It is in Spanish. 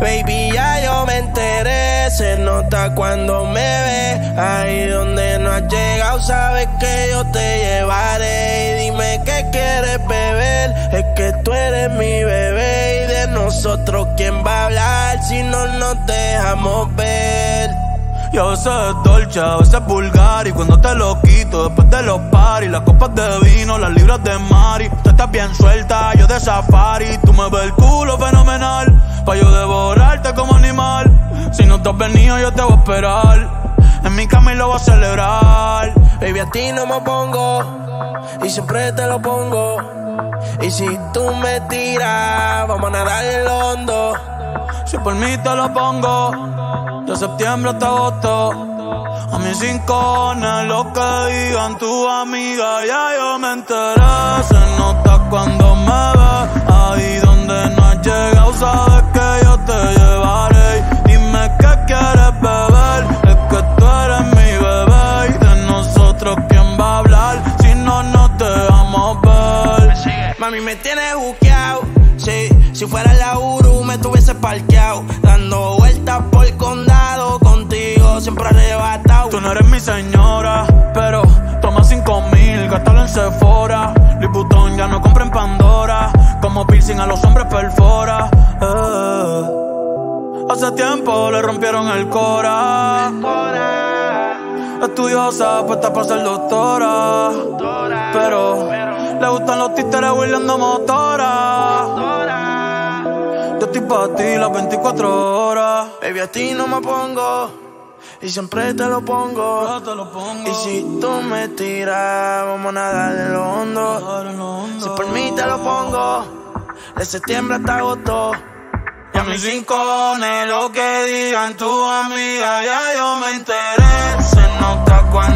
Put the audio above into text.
Baby, ya yo me enteré, se nota cuando me ve. Ahí donde no has llegado, sabes que yo te llevaré. Y dime qué quieres beber, es que tú eres mi bebé. Y de nosotros, ¿quién va a hablar si no nos dejamos ver? Y a veces es dolce, a veces es vulgar Y cuando te lo quito, después de los paris Las copas de vino, las libras de Mari Tú estás bien suelta, yo de safari Tú me ves el culo fenomenal venido, yo te voy a esperar En mi cama y lo voy a celebrar Baby, a ti no me pongo Y siempre te lo pongo Y si tú me tiras, vamos a nadar el hondo Si por mí te lo pongo de septiembre hasta agosto. A mis rincones, lo que digan tu amiga, ya yo me enteré. Se nota cuando me Mami, me tienes buqueado, sí. Si fuera la Uru, me tuviese parqueado, dando vueltas por el condado. Contigo siempre arrebatado. Tú no eres mi señora, pero toma cinco mil, gástalo en Sephora. Liputón ya no compra en Pandora, como piercing a los hombres perfora. Eh. Hace tiempo le rompieron el cora. Estudiosa, puesta para ser doctora. Pero le gustan los títeres huirleando motora. Yo estoy para ti las 24 horas. Baby, a ti no me pongo. Y siempre te lo pongo. Yo te lo pongo. Y si tú me tiras, vamos a nadar en lo hondo. Si por mí te lo pongo. De septiembre hasta agosto. Y a mis rincones, lo que digan tu amiga, ya yo me enteré. Se nota cuando